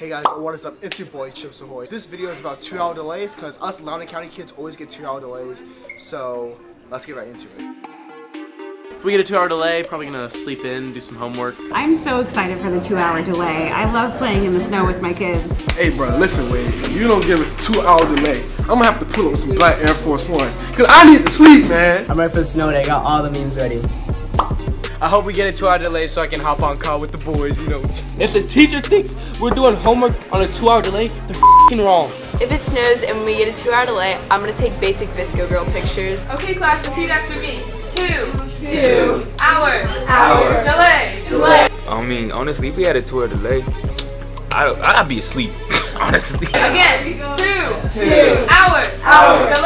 Hey guys, what is up? It's your boy Chips Ahoy. This video is about two hour delays because us Loudoun County kids always get two hour delays. So let's get right into it. If we get a two hour delay, probably gonna sleep in, do some homework. I'm so excited for the two hour delay. I love playing in the snow with my kids. Hey bro, listen Wayde, if you don't give us a two hour delay, I'm gonna have to pull up some black Air Force Ones. Cause I need to sleep, man. I'm ready for the snow day, got all the memes ready. I hope we get a two hour delay so I can hop on call with the boys, you know. If the teacher thinks we're doing homework on a two hour delay, they're fing wrong. If it snows and we get a two hour delay, I'm gonna take basic VSCO girl pictures. Okay class, repeat after me. Two. Two. Hours. Hour. Delay. Delay. I mean, honestly, if we had a two hour delay, I'd, I'd be asleep. honestly. Again. Two. Two. Hour. Hour. Delay.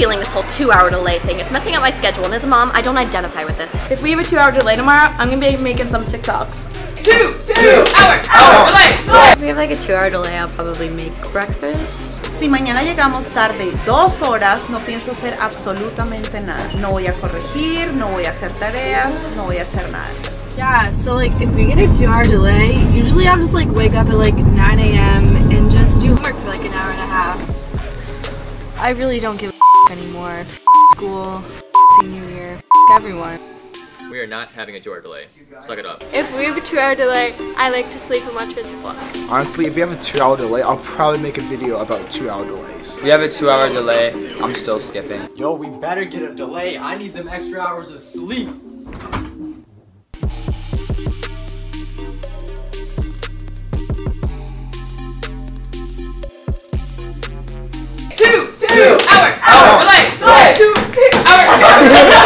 I'm not really feeling this whole two hour delay thing. It's messing up my schedule, and as a mom, I don't identify with this. If we have a two hour delay tomorrow, I'm gonna be making some TikToks. Two. Two. Hour. Hour. Oh. Delay. If we have like a two hour delay, I'll probably make breakfast. Si mañana llegamos tarde dos horas, no pienso hacer absolutamente nada. No voy a corregir, no voy a hacer tareas, no voy a hacer nada. Yeah, so like if we get a two hour delay, usually I'll just like wake up at like 9 a.m. and just do homework for like an hour and a half. I really don't give a anymore. F school, senior year, everyone. We are not having a two hour delay. Suck it up. If we have a two hour delay, I like to sleep and watch Vince Vlogs. Honestly, if we have a two hour delay, I'll probably make a video about two hour delays. If we have a two hour delay, I'm still skipping. Yo, we better get a delay. I need them extra hours of sleep. Oh, oh, two. Two. Hour.